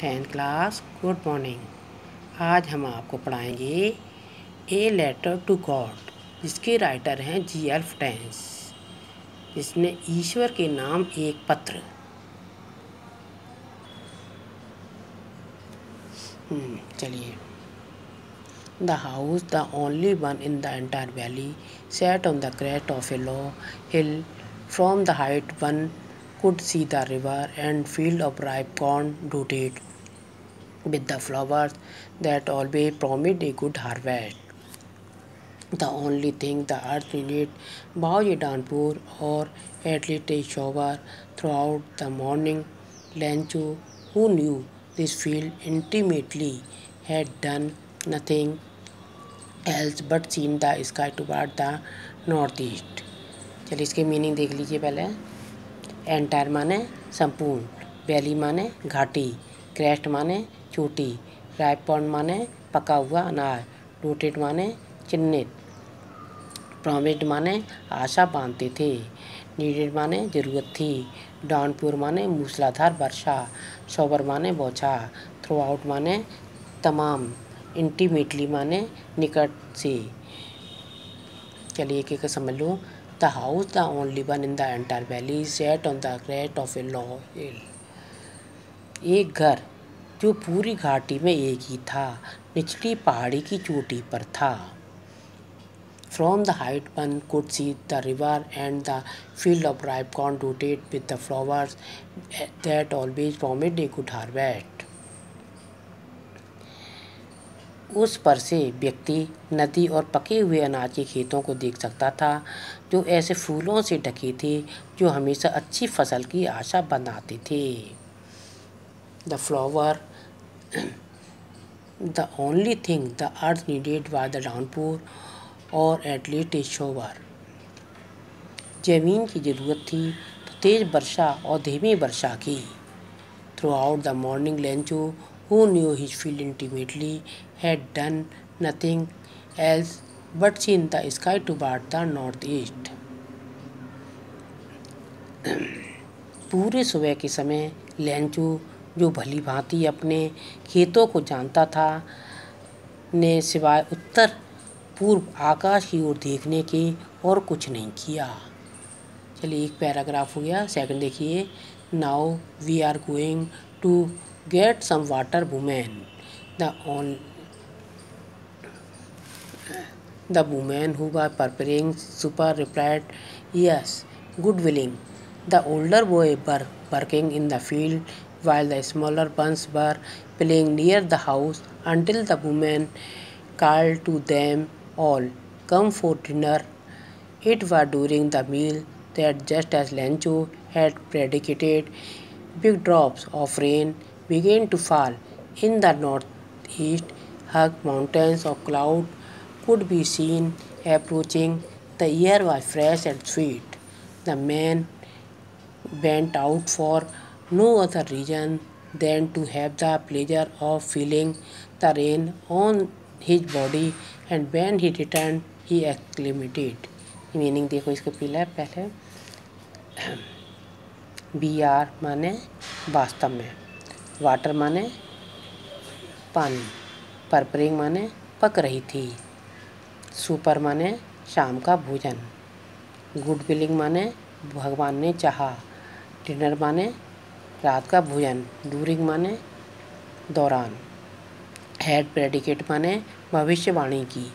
Tenth class good morning. आज हम आपको पढ़ाएँगे ए लेटर टू गॉड जिसके राइटर हैं जी एल्फ टेंस जिसने ईश्वर के नाम एक पत्र। हम्म, चलिए। The house the only one in the entire valley sat on the crest of a low hill from the height one could see the river and field of ripe corn dotted with the flowers that always promised a good harvest. The only thing the earth needed was a downpour or at least a shower throughout the morning. Lancho, who knew this field intimately, had done nothing else but seen the sky toward the northeast. चलिए इसके meaning देख लीजिए पहले entire माने संपूर्ण, valley माने घाटी, crest माने चोटी राइपॉन्ड माने पका हुआ अनाज रोटेड माने चिन्हित प्रॉमिस्ड माने आशा बांधते थे, नीडेड माने ज़रूरत थी डाउनपुर माने मूसलाधार वर्षा सोबर माने बौछा थ्रू आउट माने तमाम, इंटीमेटली माने निकट से। चलिए एक एक समझ लो। The house the only one in the entire valley sat on the great of a low hill एक घर, जो पूरी घाटी में एक ही था, निचली पहाड़ी की चोटी पर था। From the height one could see the river and the field of ripe corn dotted with the flowers that always form a day good harvest उस पर से व्यक्ति नदी और पके हुए अनाज के खेतों को देख सकता था, जो ऐसे फूलों से ढके थे, जो हमेशा अच्छी फ़सल की आशा बनाते थे। The flower the only thing the earth needed by the downpour और एटलीस्ट शोवर ज़मीन की ज़रूरत थी तो तेज़ वर्षा और धीमी वर्षा की। Throughout the morning Lencho who knew his field intimately, had done nothing else but seen the sky toward the northeast. पूरे सुबह के समय लेंचू जो भली भांति अपने खेतों को जानता था ने सिवाय उत्तर पूर्व आकाश की ओर देखने के और कुछ नहीं किया। चलिए एक पैराग्राफ हो गया सेकंड देखिए। Now we are going to get some water woman. The on the woman who was preparing supper replied yes good willing. The older boy were working in the field while the smaller ones were playing near the house until the woman called to them all come for dinner. It was during the meal that just as Lancho had predicted big drops of rain began to fall. In the northeast, huge mountains of cloud could be seen approaching. The air was fresh and sweet. The man went out for no other reason than to have the pleasure of feeling the rain on his body and when he returned he acclimated. Meaning देखो इसको पीला पहले B are माने वास्तव में water माने, पानी। परपरिंग माने, पक रही थी। सुपर माने, शाम का भोजन। गुड विलिंग माने, भगवान ने चाहा। डिनर माने, रात का भोजन। डूरिंग माने, दौरान। हेड प्रेडिकेट माने, भविष्यवाणी की।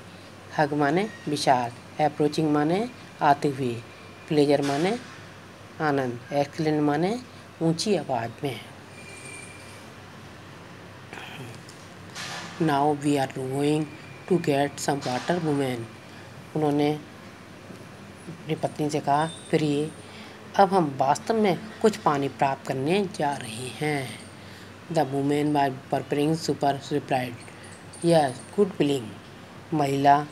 हग माने, विचार। अप्रोचिंग माने, आते हुए। प्लेजर माने, आनंद। एक्सलेंट माने, ऊँची आवाज़ में। Now we are going to get some water women उन्होंने अपनी पत्नी से कहा प्रिय अब हम वास्तव में कुछ पानी प्राप्त करने जा रहे हैं. The women by preparing supper replied yes God willing महिला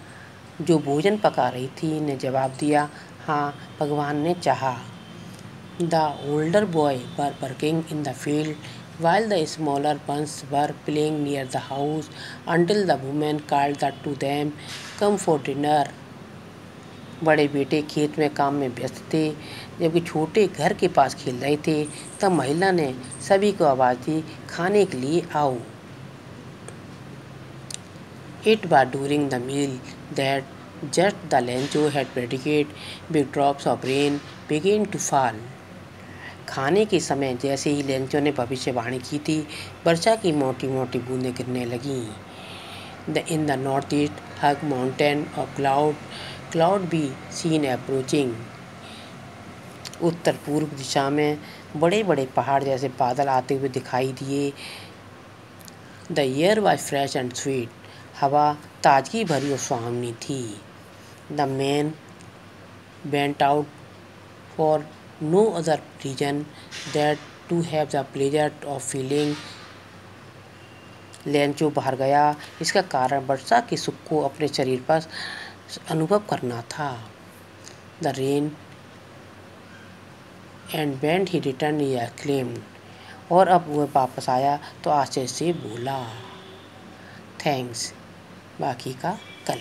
जो भोजन पका रही थी, ने जवाब दिया हाँ भगवान ने चाहा. The older boy were working in the field while the smaller ones were playing near the house until the woman called that to them come for dinner बड़े बेटे खेत में काम में व्यस्त थे। जबकि छोटे घर के पास खेल रहे थे, तब महिला ने सभी को आवाज़ दी, खाने के लिए आओ। It bar during the meal that just the Lencho had predicted big drops of rain began to fall खाने के समय जैसे ही लेंचो ने भविष्यवाणी की थी, वर्षा की मोटी मोटी बूंदें गिरने लगीं। The in the north east, huge mountain और क्लाउड क्लाउड भी सीन अप्रोचिंग। उत्तर पूर्व दिशा में बड़े बड़े पहाड़ जैसे बादल आते हुए दिखाई दिए। The air was fresh and sweet, हवा ताजगी भरी और सुहावनी थी। The man went out for no other reason that to have the pleasure of feeling Lencho बाहर गया। इसका कारण वर्षा के सुख को अपने शरीर पर अनुभव करना था। The rain and band he return या क्लेम और अब वह वापस आया तो आश्चर्य से बोला थैंक्स बाकी का कल।